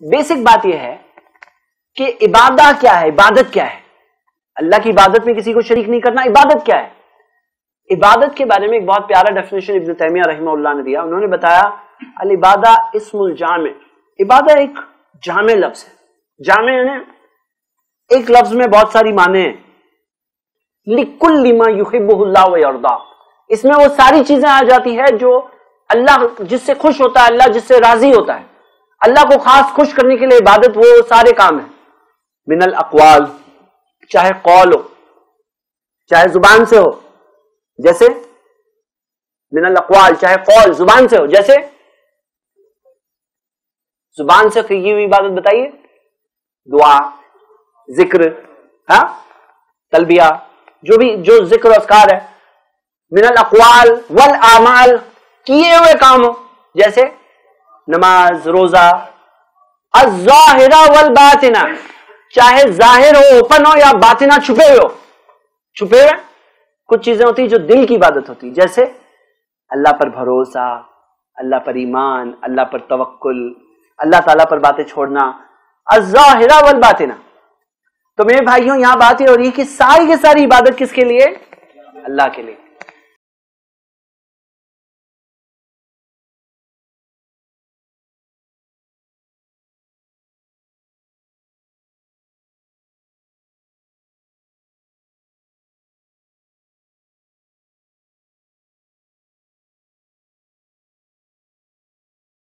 Basic بات یہ ہے کہ عبادت کیا ہے؟ عبادت کیا ہے؟ اللہ کی عبادت میں کسی کو شریک نہیں کرنا عبادت کیا ہے؟ عبادت کے بارے میں ایک بہت پیارا ڈیفینیشن ابن تیمیہ رحمہ اللہ نے دیا۔ انہوں نے بتایا، العبادہ اسم الجامع۔ عبادت ایک جامع لفظ ہے۔ جامع یعنی ایک لفظ میں بہت ساری معنی ہیں۔ لکل لما یحبہ اللہ و اس میں وہ ساری چیزیں آ جاتی ہے جو اللہ جس سے خوش ہوتا ہے، اللہ جس سے راضی ہوتا ہے۔ اللہ کو خاص خوش کرنے کے لیے عبادت وہ سارے کام ہیں۔ من الاقوال، چاہے قول ہو، چاہے زبان سے ہو، جیسے؟ من الاقوال، چاہے قول زبان سے ہو، جیسے؟ زبان سے کی ہوئی عبادت بتائیے۔ دعا، ذکر ہاں؟ تلبیہ، جو بھی، جو ذکر اسکار ہے۔ من الاقوال والاعمال کیے ہوئے کام ہو، جیسے؟ نماز، روزہ، الظاہرہ والباطنہ۔ چاہے ظاہر ہو، اوپن ہو یا باطنہ، چھپے ہو۔ چھپے ہوئے۔ کچھ چیزیں ہوتی جو دل کی عبادت ہوتی جیسے اللہ پر بھروسہ، اللہ پر ایمان، اللہ پر توکل، اللہ تعالیٰ پر باتیں چھوڑنا، الظاہرہ والباطنہ۔ تو میرے بھائیوں، یہاں بات یہ ہو رہی ہے کہ ساری کی ساری عبادت کس کے لیے؟ اللہ کے لیے۔